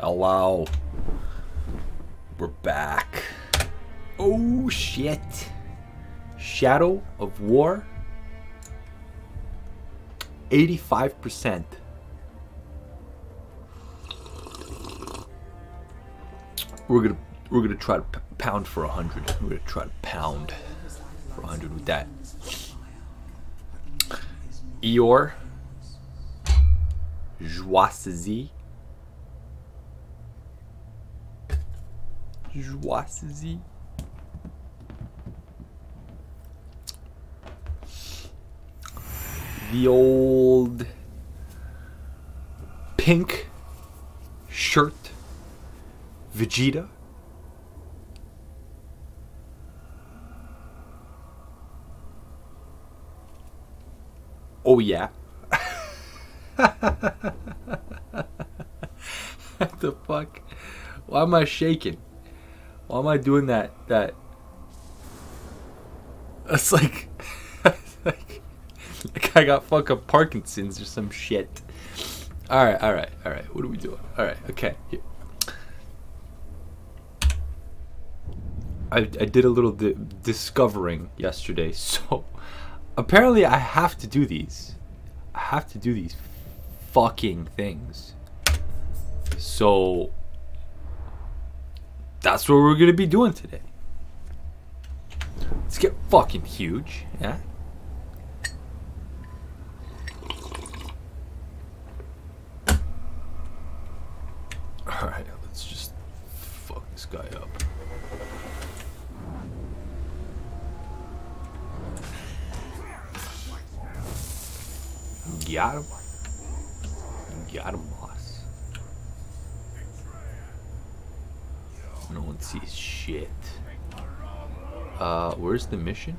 Hello. We're back. Oh shit. Shadow of War. 85%. We're gonna we're gonna try to pound for a 100. We're gonna try to pound for a 100 with that. Eeyore. Joissy. Joissy. The old pink shirt Vegeta. Oh yeah. what the fuck? Why am I shaking? Why am I doing that? That. It's like, like, like I got fucking Parkinson's or some shit. All right, all right, all right. What are we doing? All right, okay. Here. I, I did a little di- discovering yesterday, so apparently I have to do these. I have to do these fucking things. So that's what we're gonna be doing today. Let's get fucking huge, yeah. All right, let's just fuck this guy up. Got him. Got him, No shit. Uh, where's the mission?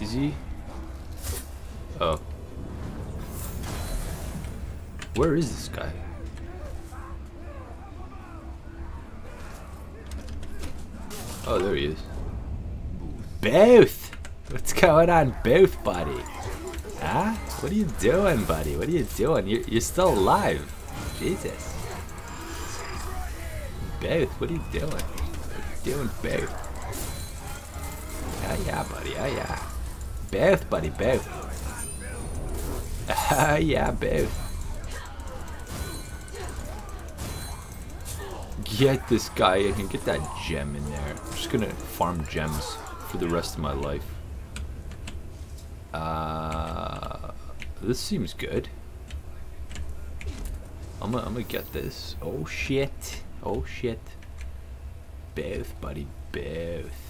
Is he? Oh. Where is this guy? Oh, there he is. Both. What's going on, both, buddy? Huh? What are you doing, buddy? What are you doing? You're, you're still alive. Jesus. Both. What are you doing? What are you doing, both? Oh yeah, buddy. Oh yeah. Both, buddy. Both. Oh yeah, both. Get this guy in here. Get that gem in there. I'm just gonna farm gems for the rest of my life. Uh, this seems good. I'm gonna, I'm gonna get this. Oh shit. Oh shit. Both, buddy. Both.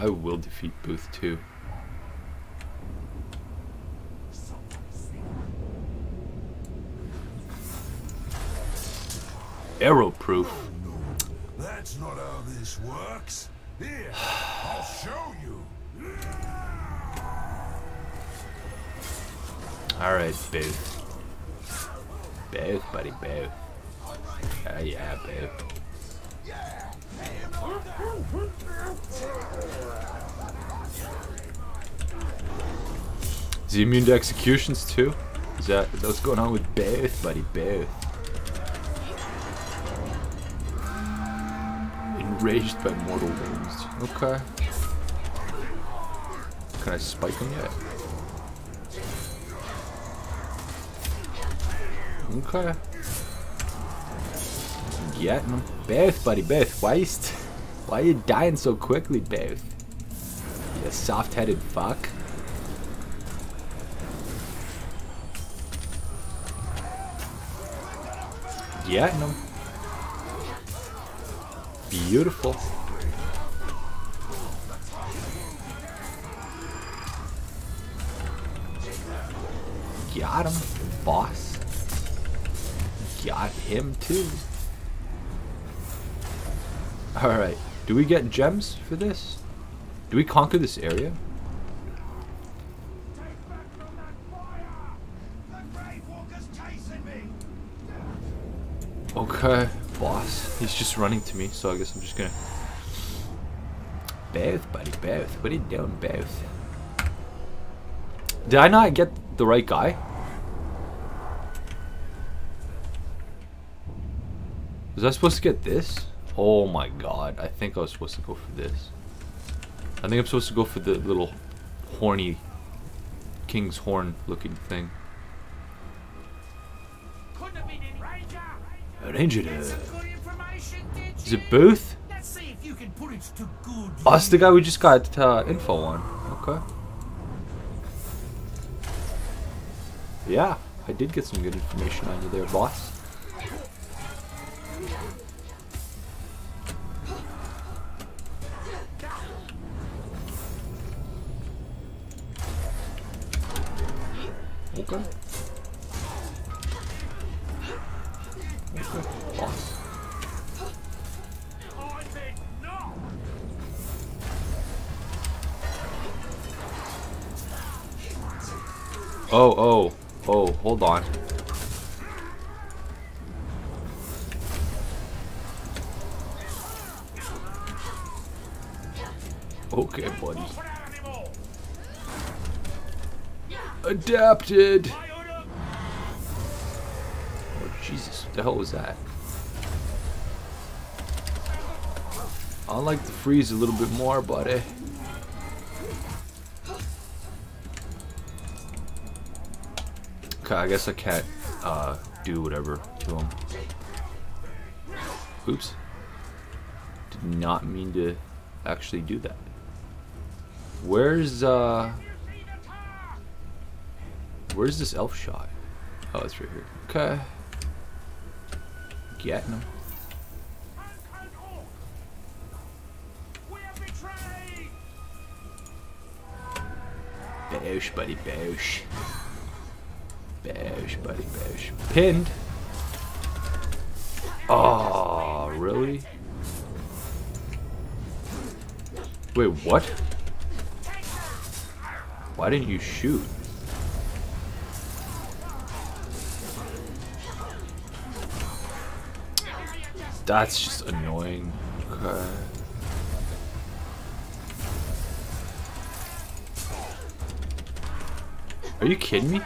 I will defeat Booth too. Arrow proof. That's not how this works. Here, I'll show you. Alright, Booth. Booth, buddy, Booth. Oh uh, yeah, Booth. Is he immune to executions too? Is that what's going on with Beth, buddy, Beth. Enraged by mortal wounds. Okay. Can I spike him yet? Okay. Getting him. Booth, buddy, Booth. Why why you dying so quickly, Booth? You soft-headed fuck. Getting him. Beautiful. Got him, boss. Got him too. Alright. Do we get gems for this? Do we conquer this area? Okay, boss. He's just running to me, so I guess I'm just gonna. Both, buddy, both. What are you doing, both? Did I not get the right guy? Was I supposed to get this? Oh my god, I think I was supposed to go for this. I think I'm supposed to go for the little horny king's horn looking thing. Couldn't have been in Ranger! Ranger Get some good information, did Is it Booth? Let's see if you can put it to good Oh, that's the guy we just got uh, info on. Okay. Yeah, I did get some good information on you there, boss. Okay. Oh, oh, oh, hold on. Okay, buddy. Adapted! Oh, Jesus, what the hell was that? I like the freeze a little bit more, buddy. Okay, I guess I can't uh, do whatever to him. Oops. Did not mean to actually do that. Where's uh Where's this elf shot? Oh, it's right here. Okay. Getting him. Boosh, buddy, boosh. Boosh, buddy, boosh. Pinned. Oh, really? Wait, what? Why didn't you shoot? That's just annoying. Okay. Are you kidding me?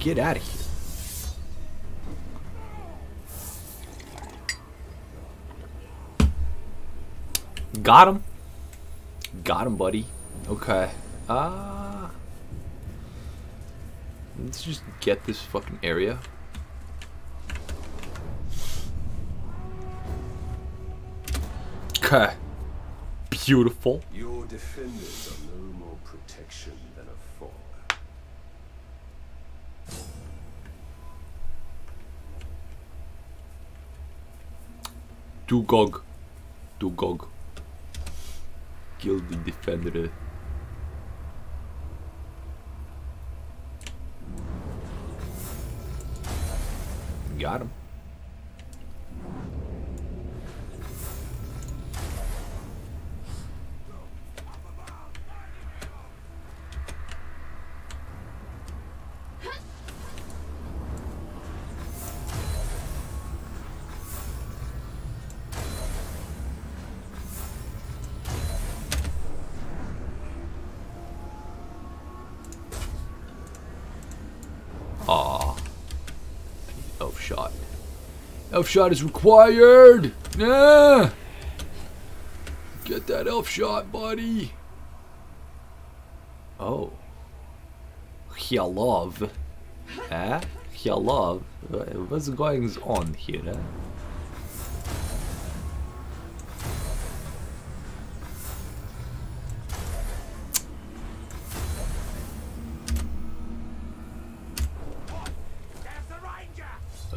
Get out of here. Got him. Got him, buddy. Okay. Uh Let's just get this fucking area. Okay. Beautiful. Your defenders are no more protection than a fog. Dugog. Dugog. Gilded Defender. Got him. Elf shot is required! Nah! Get that elf shot, buddy! Oh. love. Eh? love. What's going on here? Eh?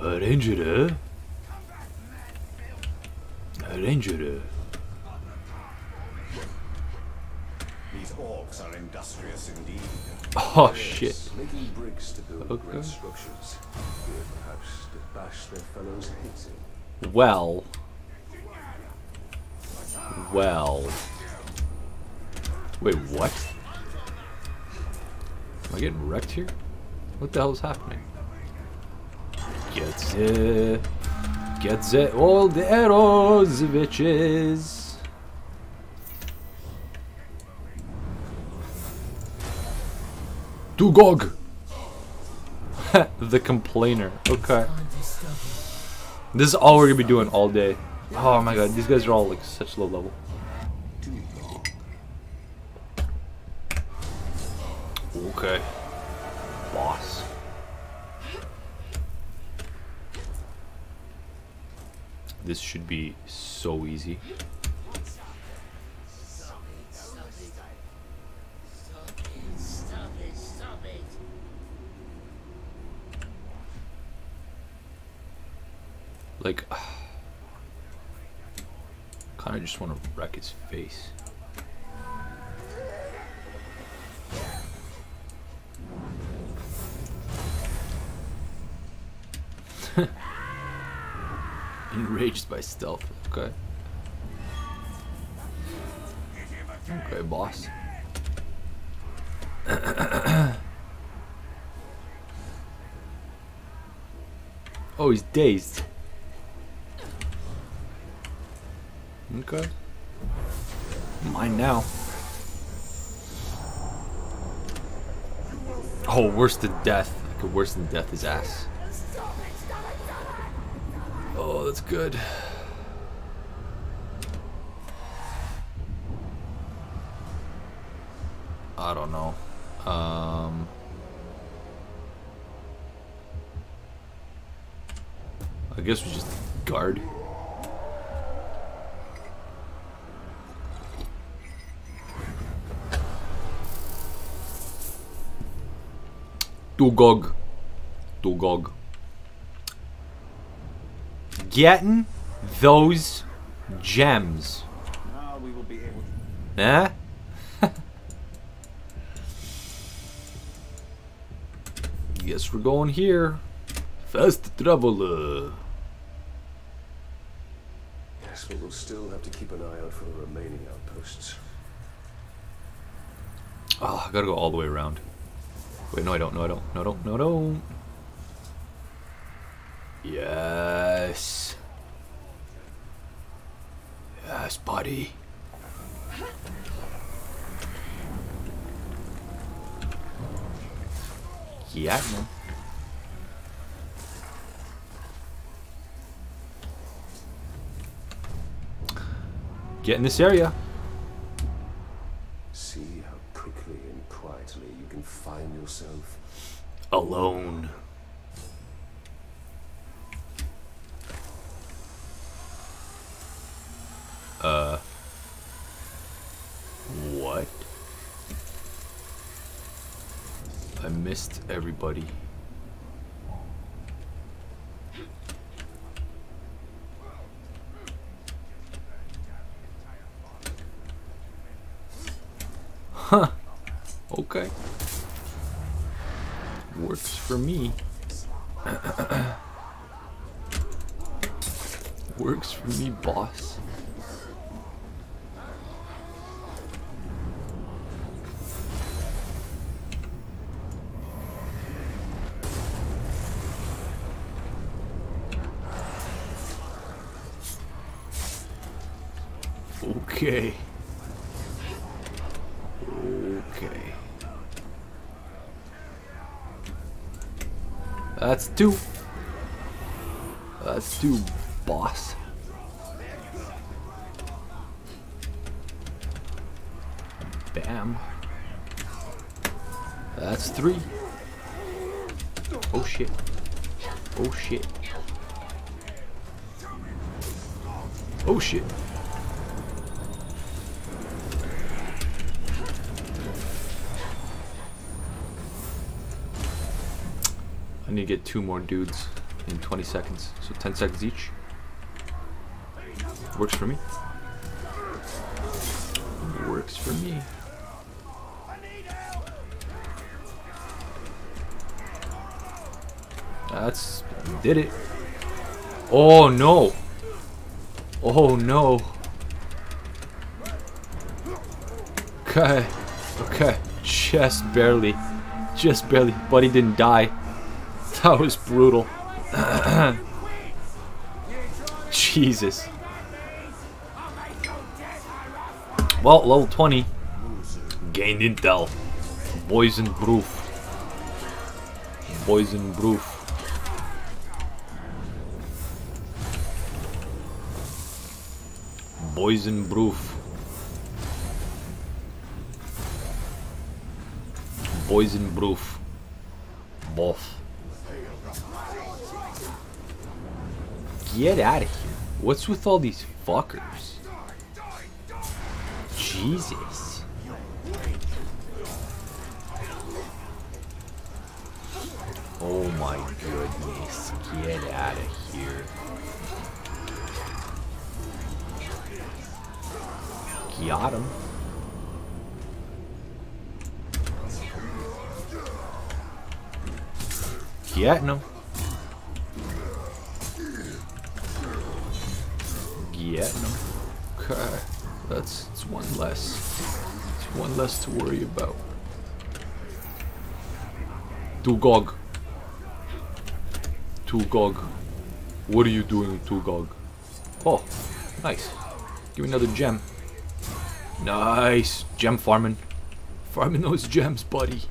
Ranger, eh? Come back, Manfield! A ranger? These orcs are industrious indeed. Oh shit. Making bricks to build Okay. great structures. Here, perhaps, to bash their fellows' heads in. Well. Well. Wait, what? Am I getting wrecked here? What the hell is happening? Get the... Get the all the arrows, bitches! Dugog! the complainer. Okay. This is all we're gonna be doing all day. Oh my god, these guys are all like such low level. Okay. This should be so easy. Like, kind of just want to wreck his face. Enraged by stealth. Okay. Okay, boss. oh, he's dazed. Okay. Mine now. Oh, worse than death. Could worse than death is ass. Oh, that's good. I don't know. Um. I guess we just guard. Dugog. Dugog. Getting those gems. Now we will be able to Eh? Guess we're going here. Fast traveler. Yes, but we'll still have to keep an eye out for the remaining outposts. Oh, I gotta go all the way around. Wait, no, I don't. No, I don't. No, I don't. No, I don't. Yes. Yes, buddy. Yeah, man. Get in this area. See how quickly and quietly you can find yourself. alone. Uh. What? I missed everybody. Huh. Okay. Works for me. Works for me, boss. Okay. Okay. That's Let's two, dudes in 20 seconds. So 10 seconds each. Works for me. Works for me. That's... Did it. Oh, no. Oh, no. Okay. Okay. Just barely. Just barely. Buddy didn't die. That was brutal. Jesus. Well, level 20. Gained intel. Poison proof. Poison proof. Poison proof. Poison proof. Both. Get out of here. What's with all these fuckers? Jesus. Oh my goodness. Get out of here. Got him. Getting him. Him. Okay. That's, that's one less. It's one less to worry about. Tugog. Tugog. What are you doing, Tugog? Oh, nice. Give me another gem. Nice. Gem farming. Farming those gems, buddy.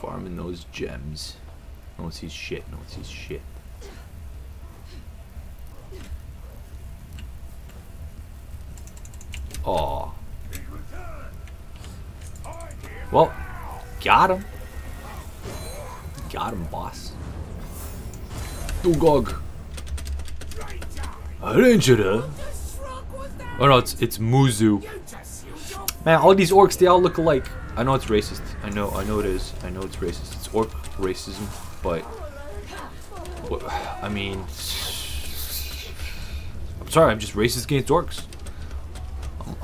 Farming those gems. No one sees shit. No one sees shit. Aw. Well, got him. Got him, boss. Dugog. Ranger. Oh no, it's it's Muzu. Man, all these orcs, they all look alike. I know it's racist. I know, I know it is. I know it's racist. It's orc racism, but, but I mean, I'm sorry, I'm just racist against orcs.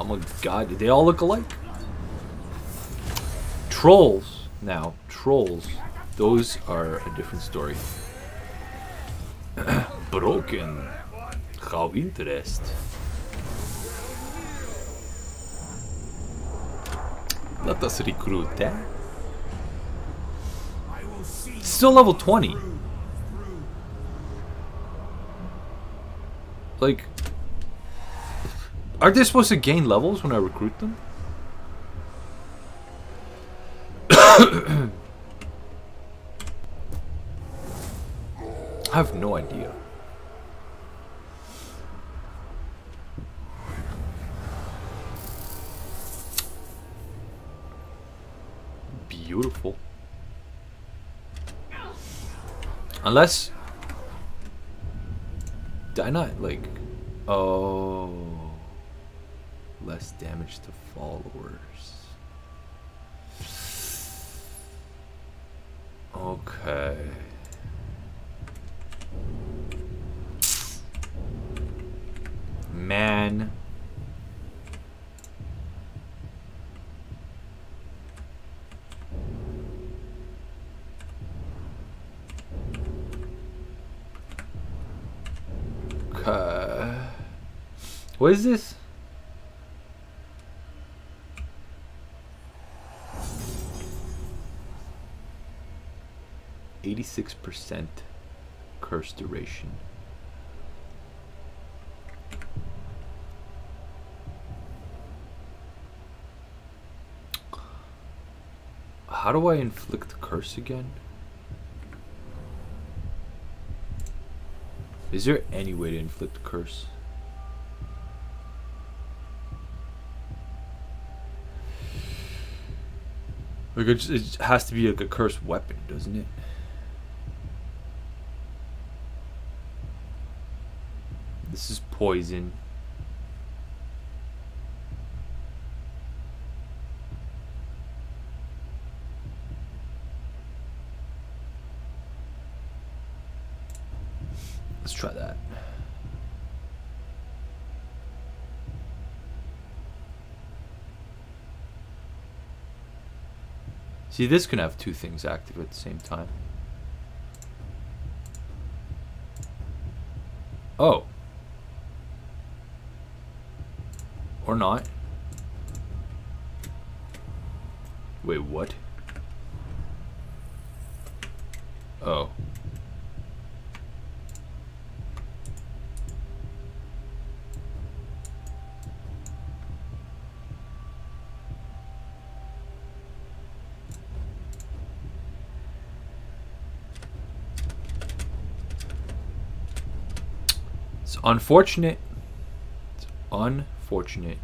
I'm a god. They all look alike. Trolls, now, trolls, those are a different story. Broken. How interest. Let us recruit that. Still level 20. Like, are they supposed to gain levels when I recruit them? I have no idea. Beautiful. Unless... Did I not, like... Oh... Less damage to followers. Okay. Man. Okay. What is this? Eighty-six percent curse duration. How do I inflict the curse again? Is there any way to inflict the curse? Like it, just, it has to be like a cursed weapon, doesn't it? This is poison. Let's try that. See, this can have two things active at the same time. Oh. Or not. Wait, what? Oh. It's unfortunate. It's unfortunate. Fortunate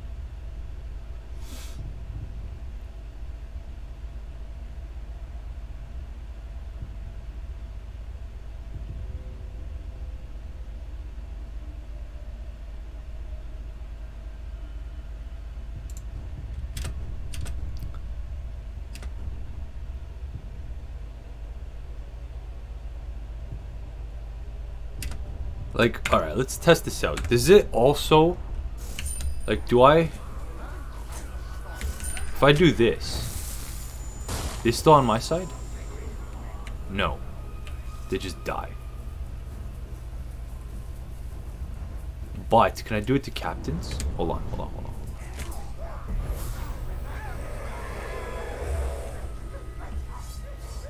like, alright, let's test this out. Does it also... Like, do I... If I do this... They still on my side? No. They just die. But, can I do it to captains? Hold on, hold on, hold on.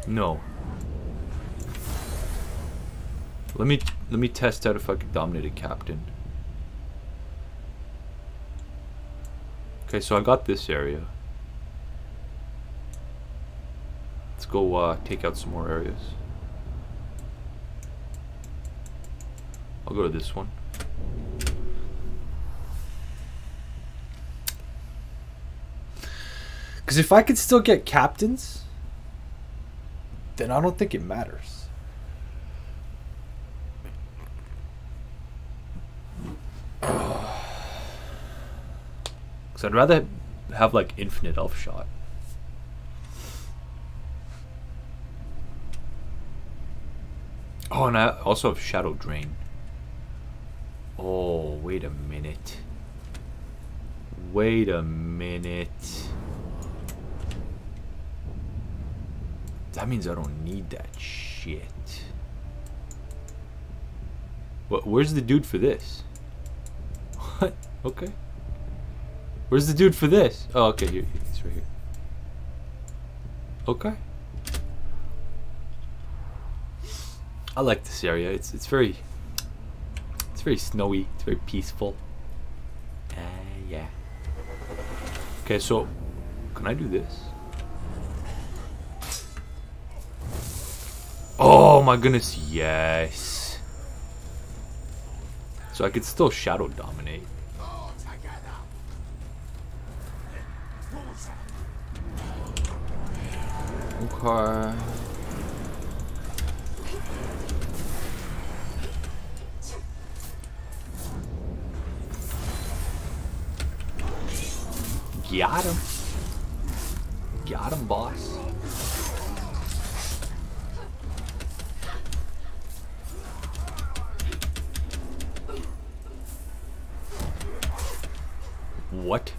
No. Let me let me test out if I can dominate a captain. Okay, so I got this area. Let's go uh, take out some more areas. I'll go to this one. Because if I could still get captains, then I don't think it matters. Because I'd rather have like infinite elf shot. Oh, and I also have shadow drain. Oh, wait a minute. Wait a minute. That means I don't need that shit. What? Where's the dude for this? What? Okay. Where's the dude for this? Oh, okay, here he's right here. Okay. I like this area. It's it's very it's very snowy. It's very peaceful. Uh, yeah. Okay, so can I do this? Oh my goodness, yes. So I could still shadow dominate. Okay. Got him. Got him, boss. What?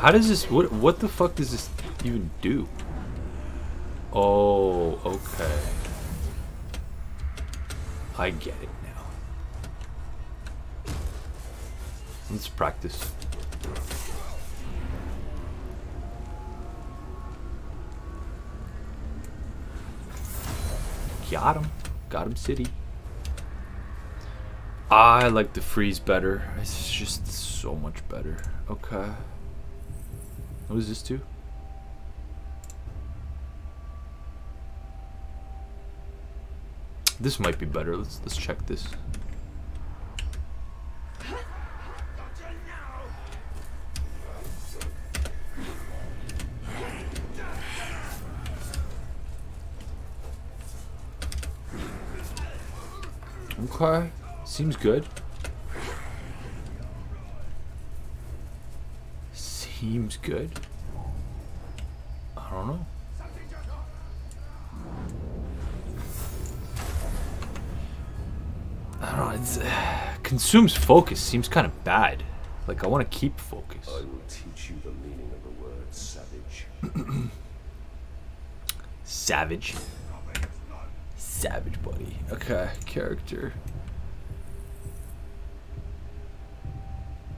How does this what what the fuck does this even do? Oh, okay. I get it now. Let's practice. Got him. Got him city. I like the freeze better. It's just so much better. Okay. What does this do? This might be better. Let's let's check this. Okay. Seems good. Seems good. I don't know. I don't know. It's, uh, consumes focus seems kind of bad. Like I want to keep focus. I will teach you the meaning of the word savage. Savage. Savage, buddy. Okay, character.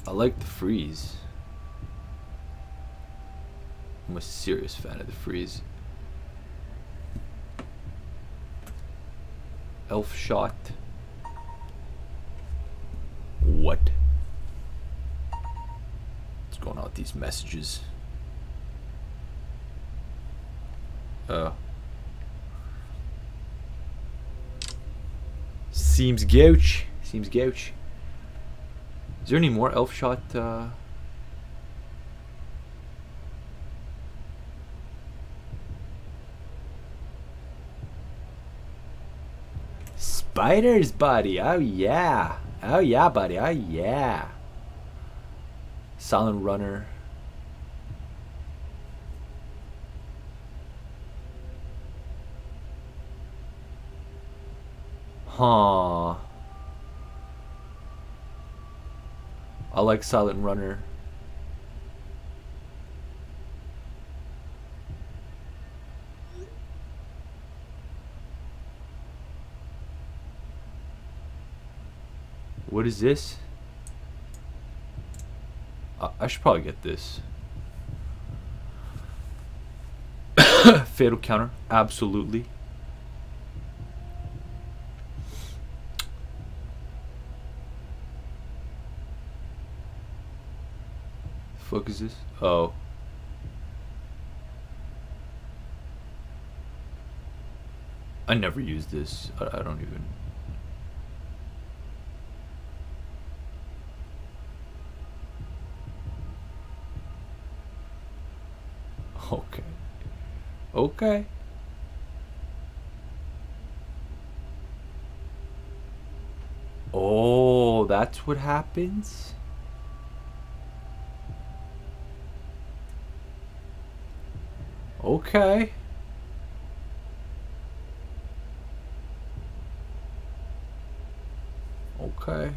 I like the freeze. I'm a serious fan of the freeze. Elf shot. What? What's going on with these messages? Oh. Seems gouch. Seems gouch. Is there any more elf shot? Uh... Spiders, buddy. Oh yeah. Oh yeah, buddy. Oh yeah. Silent runner. Huh. I like Silent Runner. What is this? I, I should probably get this. Fatal counter, absolutely. fuck is this? Oh. I never use this. I, I don't even. Okay. Okay. Oh, that's what happens? Okay. Okay.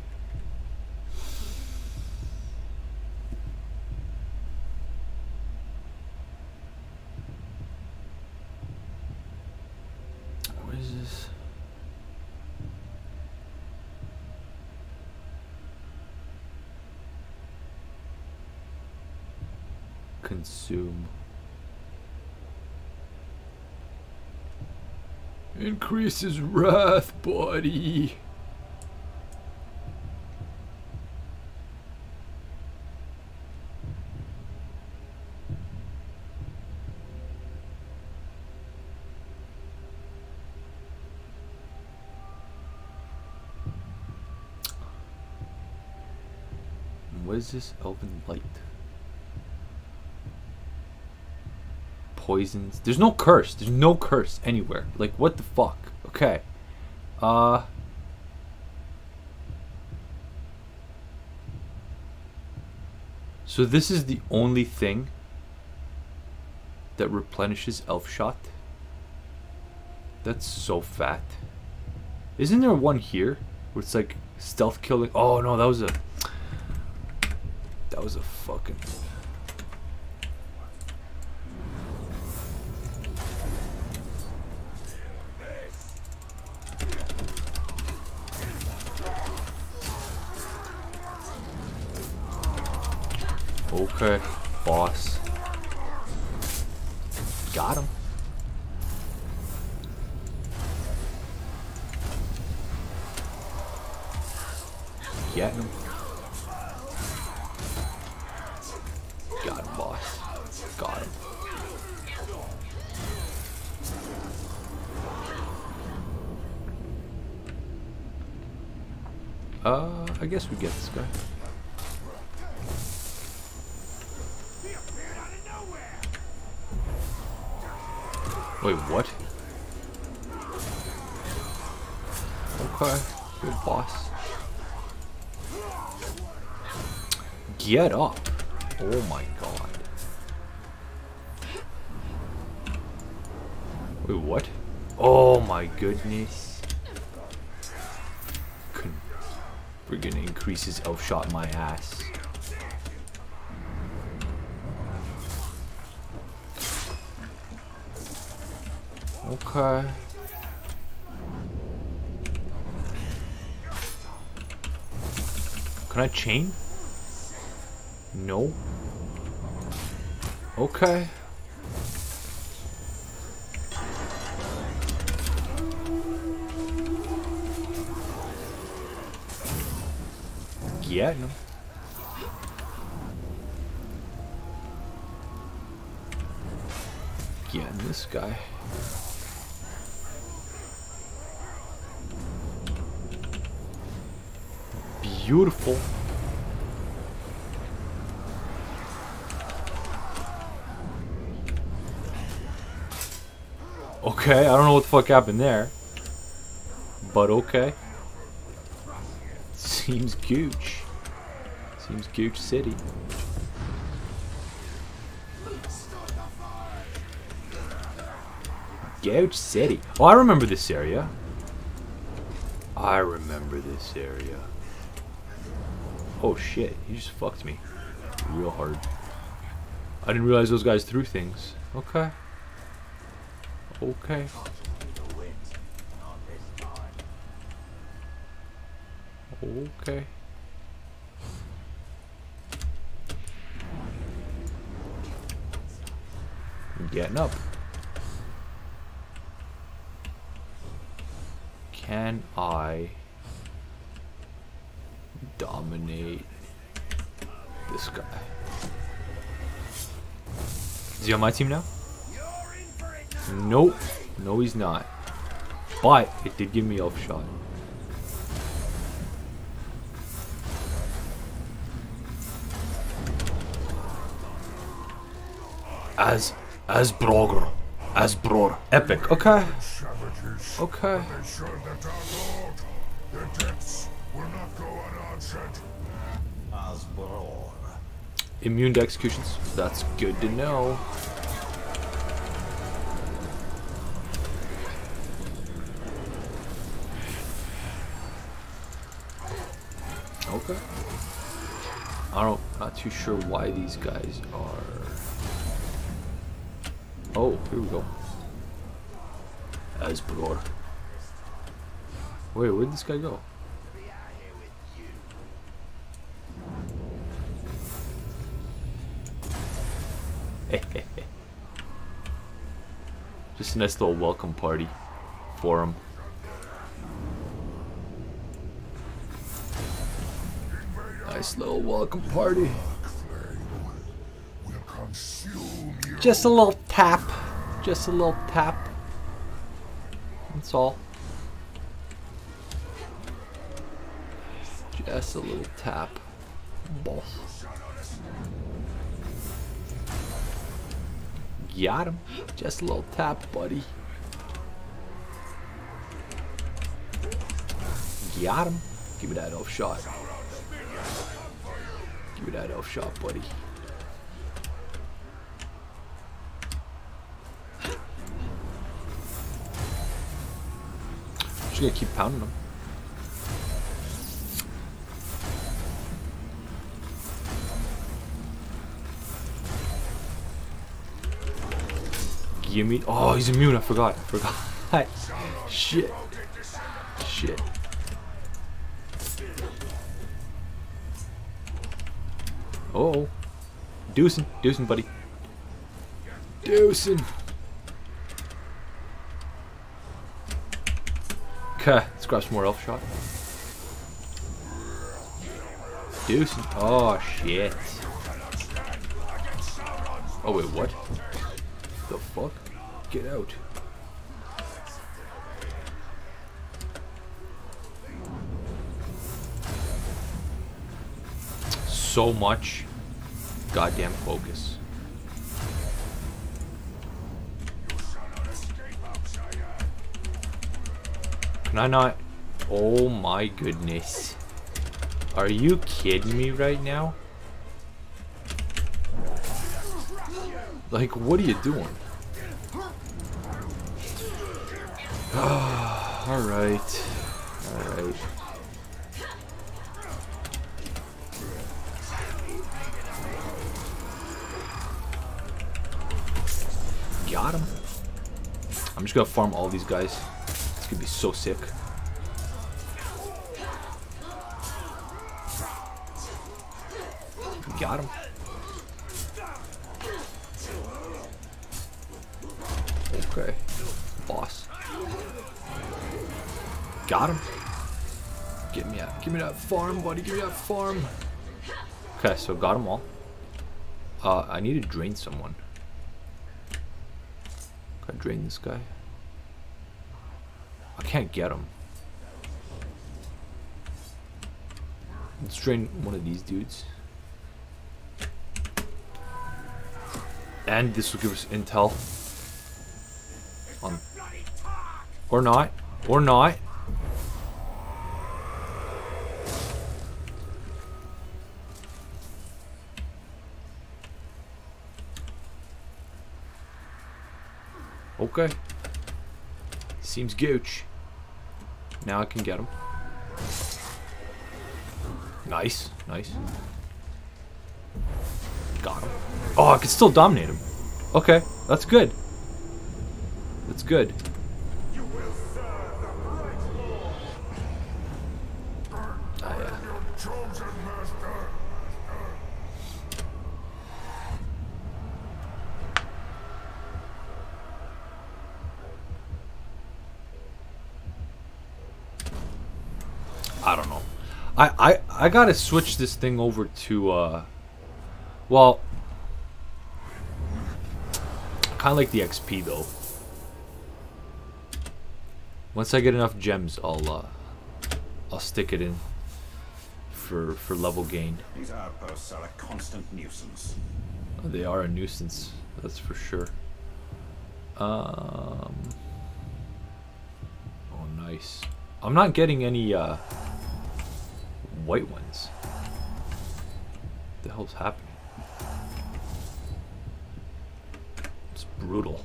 What is this? Consume. Increases wrath, buddy. What is this? Elven light. Poisons. There's no curse. There's no curse anywhere. Like, what the fuck? Okay. Uh... So this is the only thing that replenishes Elf Shot? That's so fat. Isn't there one here where it's like stealth killing? Oh no, that was a... That was a fucking... guess we get this guy. Wait, what? Okay, good boss. Get up. Oh my god. Wait, what? Oh my goodness. Friggin' increases elf shot my ass. Okay. Can I chain? No. Okay. Yeah, no. Getting this guy. Beautiful. Okay, I don't know what the fuck happened there. But okay. Seems gooch. Seems gooch city. Gooch city. Oh, I remember this area. I remember this area. Oh shit, he just fucked me. Real hard. I didn't realize those guys threw things. Okay. Okay. Okay. I'm up. Can I dominate this guy? Is he on my team now? Nope. No, he's not. But it did give me elf shot. As as Brogger. As Bror. Epic. Okay. Okay. Immune to executions. That's good to know. Okay. I don't, not too sure why these guys are. Oh, here we go. Asbror. Wait, where'd this guy go? Just a nice little welcome party for him. Nice little welcome party. Flame will consume you. Just a little tap. Just a little tap. That's all. Just a little tap. Boss. Got him. Just a little tap, buddy. Got him. Give me that elf shot. Give me that elf shot, buddy. Just gonna keep pounding them. Gimme. Oh, he's immune. I forgot. I forgot. Shit. Shit. Oh. Deucing. Deucing, buddy. Deucing. Okay, let's grab some more elf shot. Deucing. Oh, shit. Oh, wait, what? The fuck? Get out. So much goddamn focus. Can I not? Oh my goodness. Are you kidding me right now? Like, what are you doing? Alright. Alright. Got him. I'm just gonna farm all these guys. So sick. Got him. Okay. Boss. Got him. Give me that. Give me that farm, buddy. Give me that farm. Okay, so got them all. Uh, I need to drain someone. Can I drain this guy? I can't get him. Let's drain one of these dudes. And this will give us intel. On or not. Or not. Okay. Seems gooch. Now I can get him. Nice, nice. Got him. Oh, I can still dominate him. Okay, that's good. That's good. You will serve the bright Lord, Ah, yeah. your chosen master. I don't know. I, I, gotta switch this thing over to, uh, well, kind of like the XP though. Once I get enough gems, I'll, uh, I'll stick it in for, for level gain. These outposts are a constant nuisance. They are a nuisance, that's for sure. Um, oh, nice. I'm not getting any uh, white ones. What the hell's happening? It's brutal.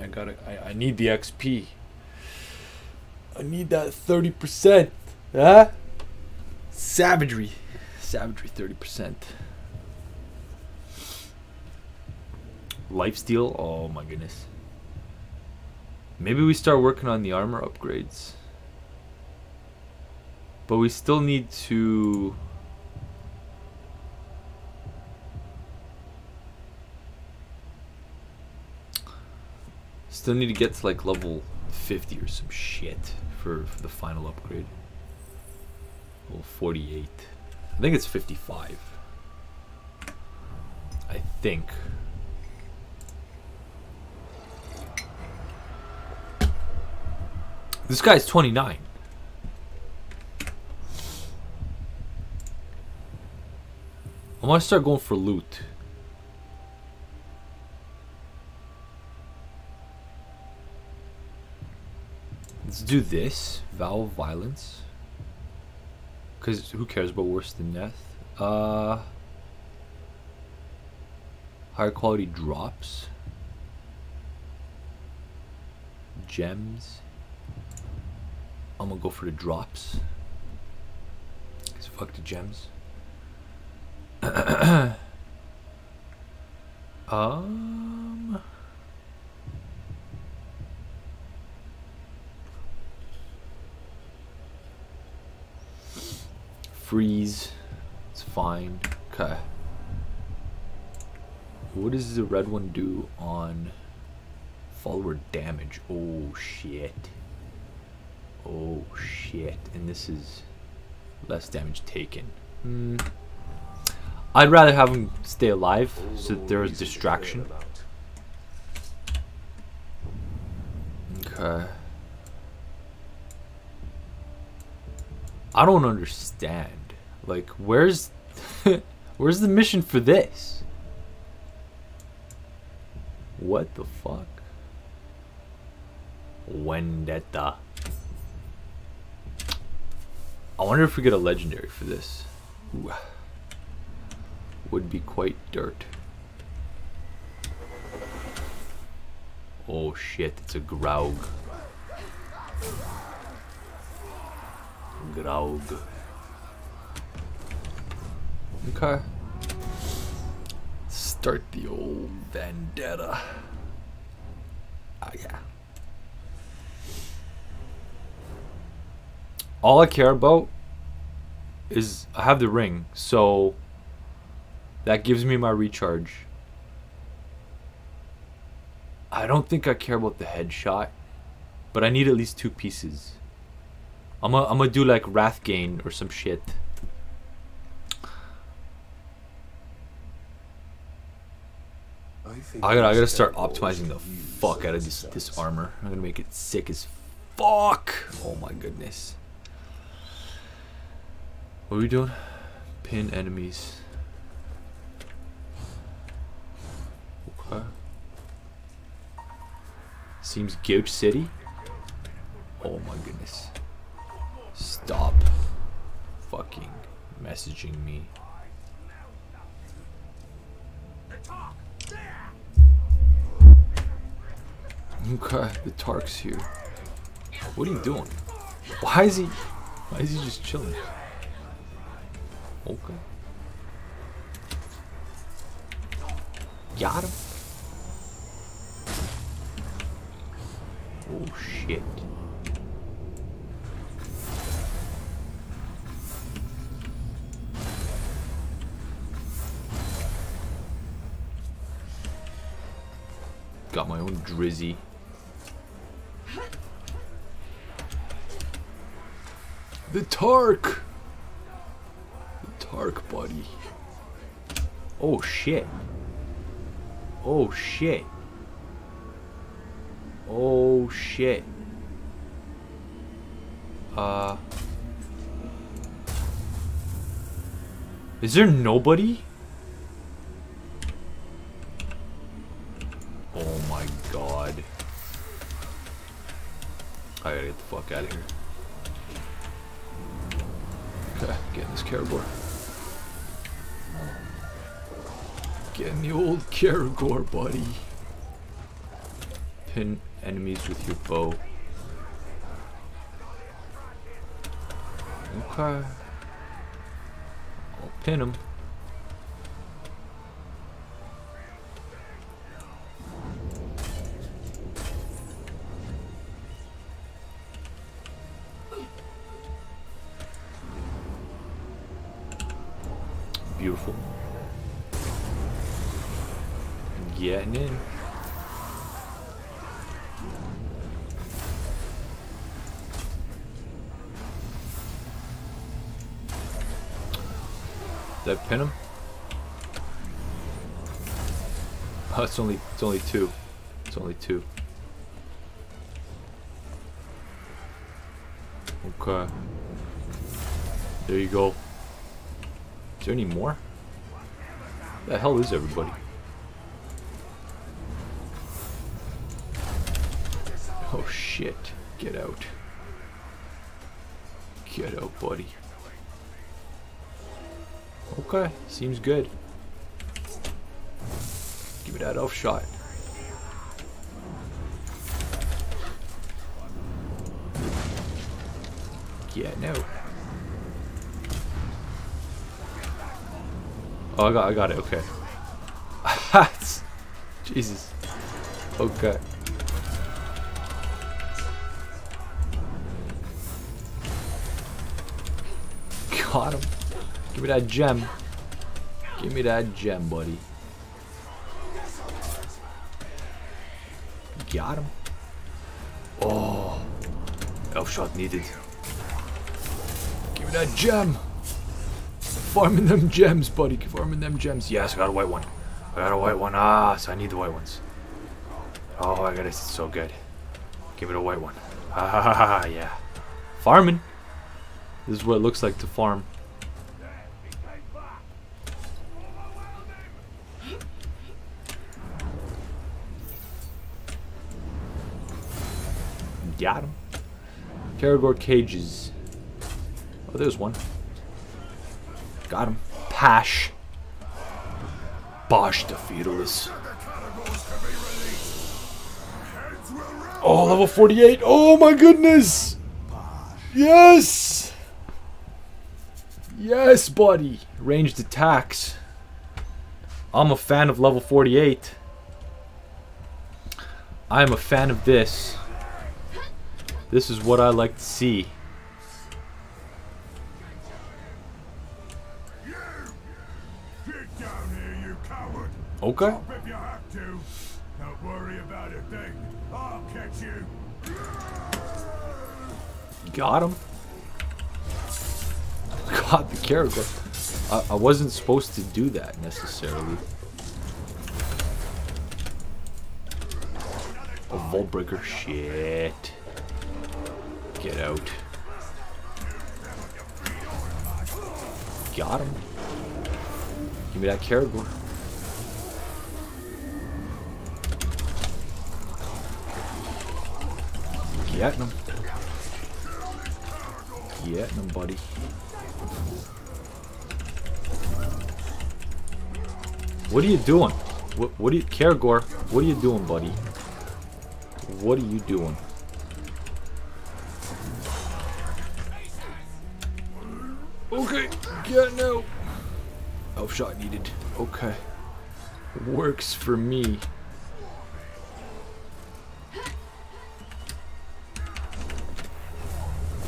I gotta. I, I need the XP. I need that thirty percent. Huh? Savagery. Savagery 30%. Lifesteal? Oh my goodness. Maybe we start working on the armor upgrades. But we still need to... Still need to get to like level 50 or some shit for, for the final upgrade. Well, 48. I think it's 55. I think. This guy's 29. I want to start going for loot. Let's do this. Vow Violence. Because who cares about worse than death? Uh, higher quality drops. Gems. I'm gonna go for the drops. Cause fuck the gems. um. Freeze. It's fine. Okay. What does the red one do on follower damage? Oh shit. Oh shit. And this is less damage taken. Hmm. I'd rather have him stay alive so that there is distraction. Okay. I don't understand. Like, where's where's the mission for this? What the fuck? Vendetta. I wonder if we get a legendary for this. Ooh. Would be quite dirt. Oh shit, it's a Graug. Graug. Okay. start the old vendetta. Ah, yeah. All I care about is I have the ring, so that gives me my recharge. I don't think I care about the headshot, but I need at least two pieces. I'm gonna I'm do like Wrath Gain or some shit. think I gotta I gotta start optimizing the fuck out of this this armor. I'm gonna make it sick as fuck. Oh my goodness. What are we doing? Pin enemies. Okay. Seems Gouch City. Oh my goodness. Stop fucking messaging me. Okay, the Tark's here. What are you doing? Why is he? Why is he just chilling? Okay. Got him. Oh shit. Got my own drizzy. The Tark! Oh shit. Oh shit. Oh shit. Uh. Is there nobody? Caragor, buddy. Pin enemies with your bow. Okay. I'll pin them. Did I pin him? Oh, it's only it's only two. It's only two. Okay. There you go. Is there any more? The hell is everybody? Oh shit. Get out. Get out, buddy. Okay, seems good. Give it that elf shot. Yeah, no. Oh, I got, I got it. Okay. Jesus. Okay. Got him. Give me that gem. Give me that gem, buddy. Got him. Oh. Elf shot needed. Give me that gem. Farming them gems, buddy. Farming them gems. Yes, I got a white one. I got a white one. Ah, so I need the white ones. Oh, I got it. It's so good. Give me the white one. Ah, yeah. Farming. This is what it looks like to farm. Got him. Caragor cages. Oh, there's one. Got him. Pash. Bosh the Feudalist. Oh, level 48. Oh my goodness. Yes. Yes, buddy. Ranged attacks. I'm a fan of level 48. I'm a fan of this. This is what I like to see. Okay. Got him. Got the character. I, I wasn't supposed to do that necessarily. A Vault Breaker. Shit. Get out. Got him. Give me that Caragor. Getting him. Getting him, buddy. What are you doing? What, what are you, Caragor? What are you doing, buddy? What are you doing? Getting out. Elf shot needed. Okay. Works for me.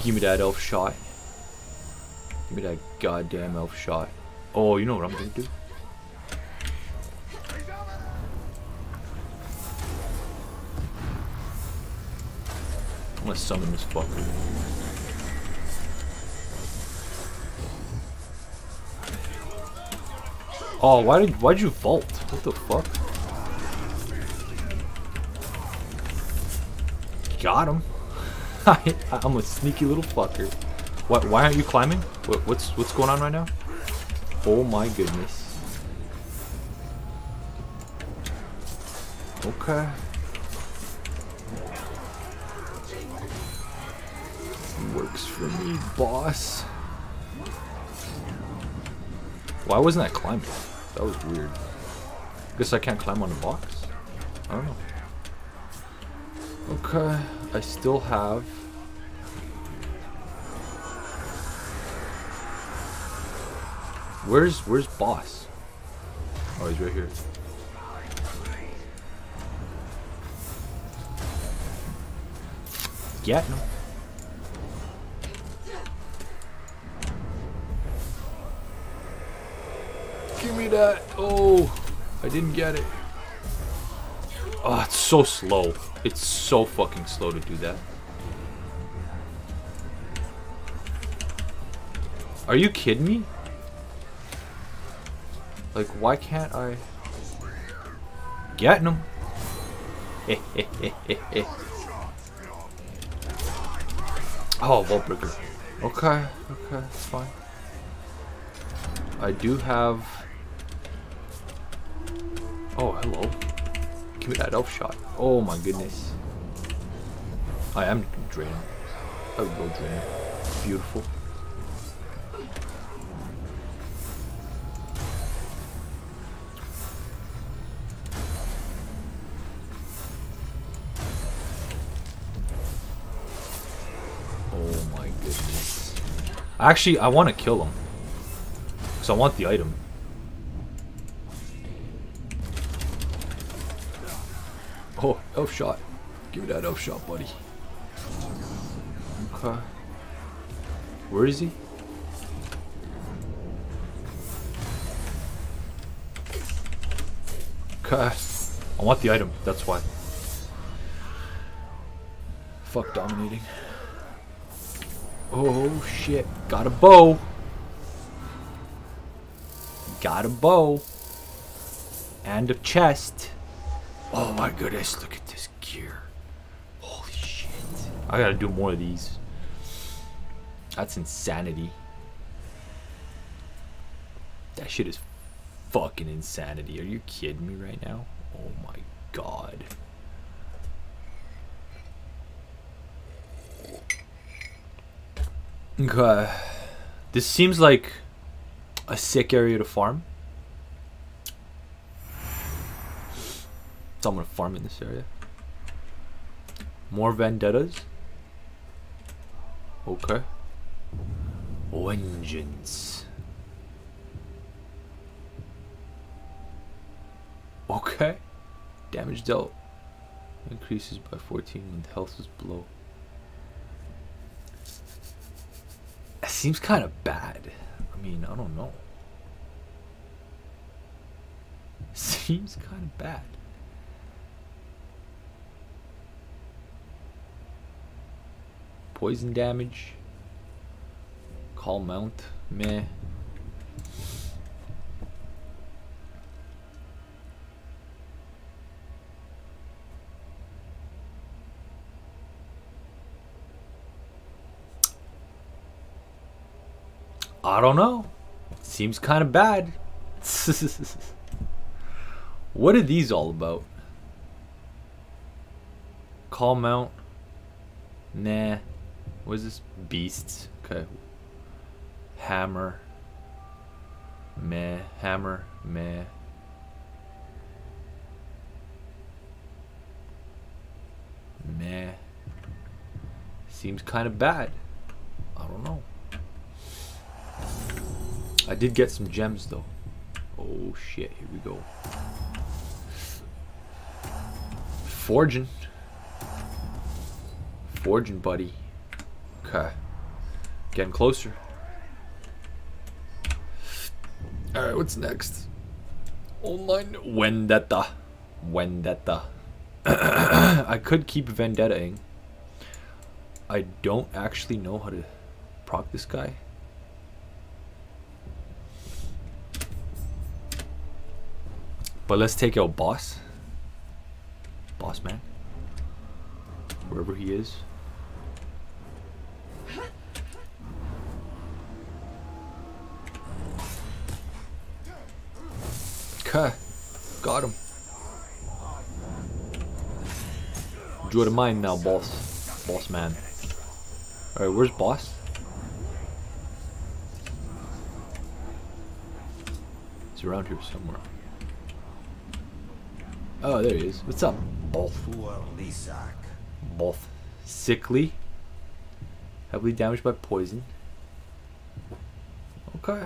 Give me that elf shot. Give me that goddamn elf shot. Oh, you know what I'm gonna do? I'm gonna summon this fucker. Oh, why did why'd you vault? What the fuck? Got him. I, I'm a sneaky little fucker. What? Why aren't you climbing? What, what's what's going on right now? Oh my goodness. Okay. Works for me, boss. Why wasn't that climbing? That was weird. Guess I can't climb on the box. I don't know. Okay, I still have. Where's where's boss? Oh, he's right here. Getting him. Give that. Oh, I didn't get it. Oh, it's so slow. It's so fucking slow to do that. Are you kidding me? Like, why can't I... Getting him. oh, Vault Breaker. Okay, okay, it's fine. I do have... Oh, hello. Give me that elf shot. Oh my goodness. I am draining. I would go drain. Beautiful. Oh my goodness. Actually, I want to kill him. Because I want the item. Elf shot. Give me that elf shot, buddy. Okay. Where is he? Okay. I want the item, that's why. Fuck dominating. Oh shit. Got a bow. Got a bow. And a chest. Oh my goodness, look at I gotta do more of these. That's insanity. That shit is fucking insanity. Are you kidding me right now? Oh my god. Okay. This seems like a sick area to farm. So I'm gonna farm in this area. More vendettas. Okay. Vengeance. Okay. Damage dealt increases by 14 when health is below. That seems kind of bad. I mean, I don't know. Seems kind of bad. Poison damage. Call mount. Meh. I don't know. Seems kind of bad. what are these all about? Call mount. Nah. What is this? Beasts. Okay. Hammer. Meh. Hammer. Meh. Meh. Seems kind of bad. I don't know. I did get some gems though. Oh shit, here we go. Forging. Forging, buddy. Okay. Getting closer. Alright, what's next? Online Vendetta. Vendetta. I could keep Vendettaing. I don't actually know how to proc this guy. But let's take out boss. Boss man. Wherever he is. Okay. Got him. Enjoy the mine now, boss. Boss man. Alright, where's boss? He's around here somewhere. Oh, there he is. What's up? Lisak. Both. Sickly. Heavily damaged by poison. Okay.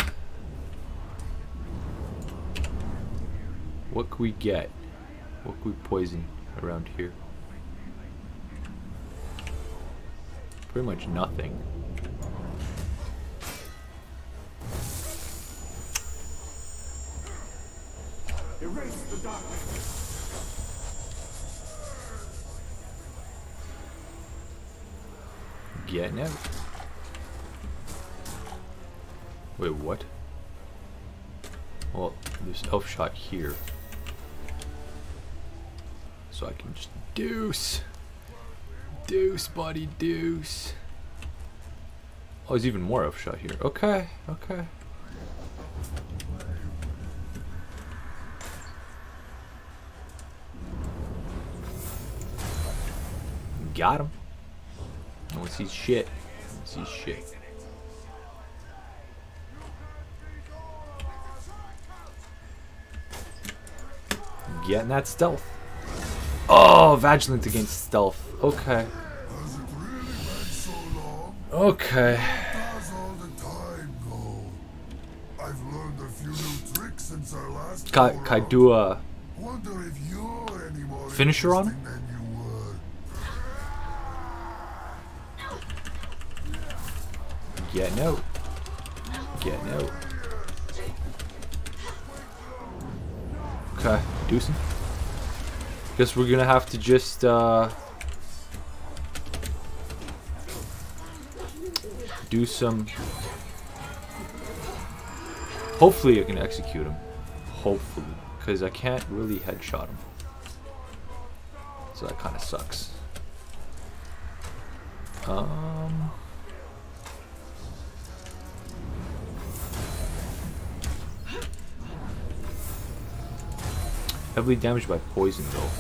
What can we get? What can we poison around here? Pretty much nothing. Erase the darkness. Getting out. Wait, what? Well, there's elf shot here. So I can just deuce. Deuce, buddy, deuce. Oh, there's even more elf shot here. Okay, okay. Got him. No one sees shit. No sees shit. Getting that stealth. Oh, Vigilant against stealth. Okay. Has it really been so long? Okay. Does all the time go? I've learned a few new tricks since our last Can, I do a... Wonder if you're any more Finisher on him? interesting than you were. Getting out. Getting out. Okay, deucing. Guess we're gonna have to just, uh... Do some... Hopefully I can execute him. Hopefully. Because I can't really headshot him. So that kind of sucks. Um... Heavily damaged by poison, though.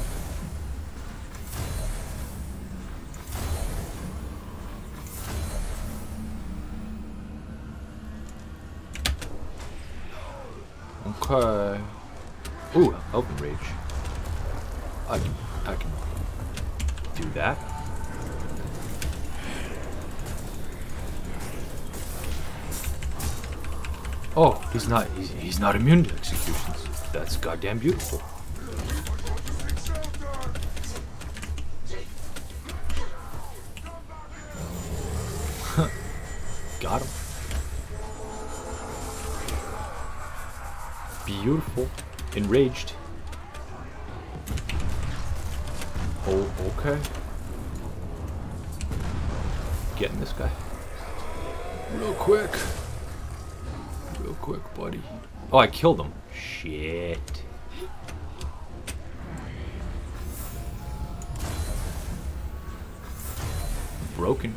Okay. Ooh, helping rage. I can, I can do that. Oh, he's not, he's, he's not immune to executions. That's goddamn beautiful. Enraged. Oh, okay. Getting this guy. Real quick. Real quick, buddy. Oh, I killed him. Shit. Broken.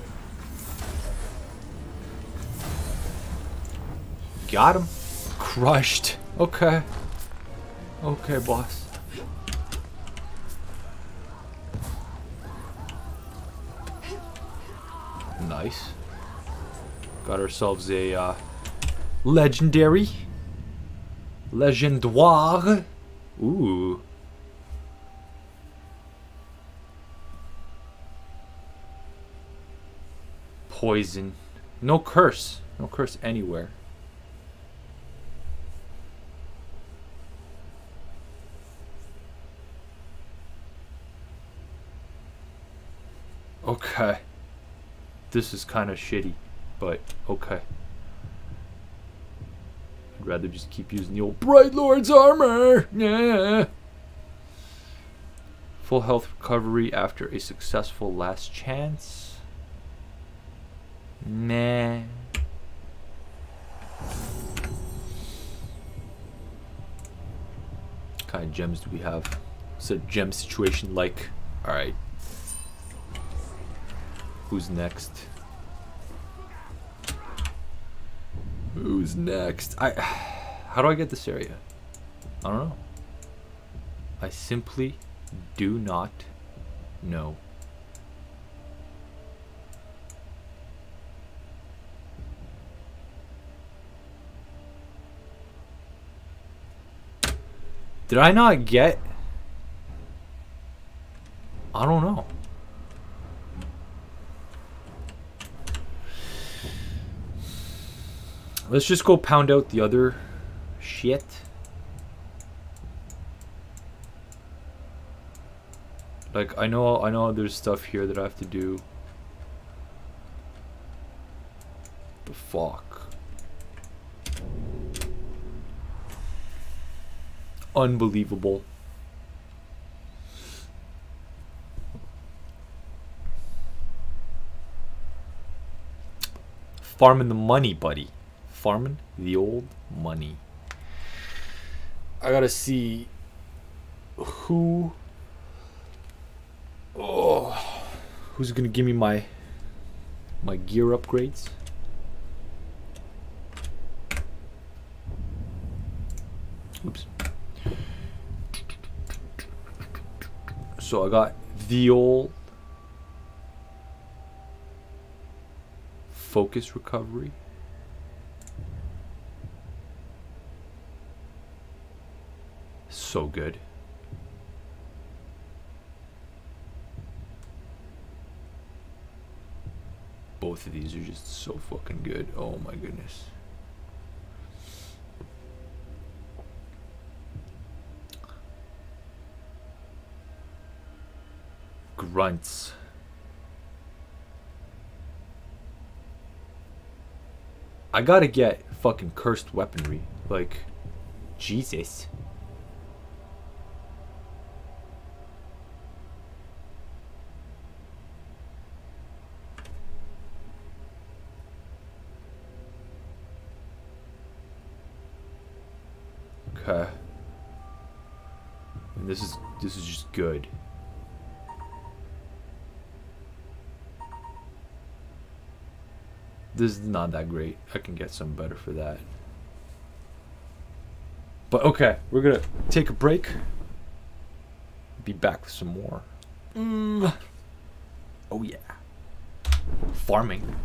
Got him. Crushed. Okay. Okay, boss. Nice. Got ourselves a uh, legendary. Legendoire. Ooh. Poison. No curse. No curse anywhere. Okay. This is kind of shitty, but okay. I'd rather just keep using the old Bright Lord's armor. Yeah. Full health recovery after a successful last chance. Nah. What kind of gems do we have? What's a gem situation like? Alright. Who's next? Who's next? I How do I get this area? I don't know. I simply do not know. Did I not get I don't know. Let's just go pound out the other shit. Like I know I know there's stuff here that I have to do. The fuck. Unbelievable. Farming the money, buddy farming the old money. I gotta see who. Oh, who's gonna give me my my gear upgrades? Oops. So I got the old focus recovery. So good. Both of these are just so fucking good. Oh my goodness. Grunts. I gotta get fucking cursed weaponry. Like, Jesus. Okay. And this is this is just good. This is not that great. I can get some better for that. But okay, we're gonna take a break. Be back with some more. Mm. Oh yeah. Farming.